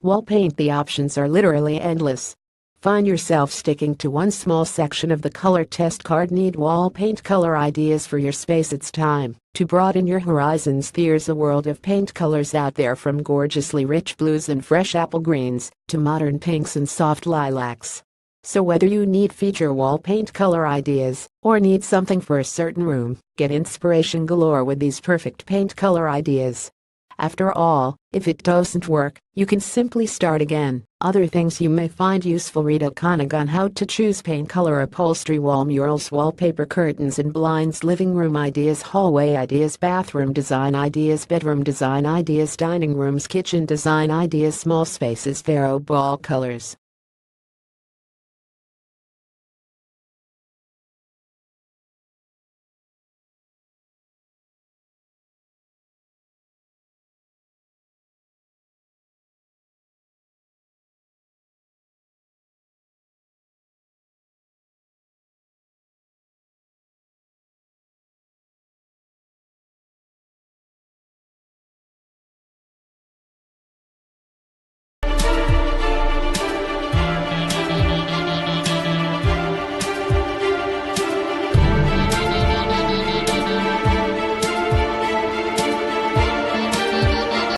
Wall paint The options are literally endless. Find yourself sticking to one small section of the color test card. Need wall paint color ideas for your space. It's time to broaden your horizons. There's a world of paint colors out there from gorgeously rich blues and fresh apple greens to modern pinks and soft lilacs. So whether you need feature wall paint color ideas or need something for a certain room get inspiration galore with these perfect paint color ideas after all, if it doesn't work, you can simply start again. Other things you may find useful read a Koenig on how to choose paint color upholstery wall murals wallpaper curtains and blinds living room ideas hallway ideas bathroom design ideas bedroom design ideas dining rooms kitchen design ideas small spaces Farrow ball colors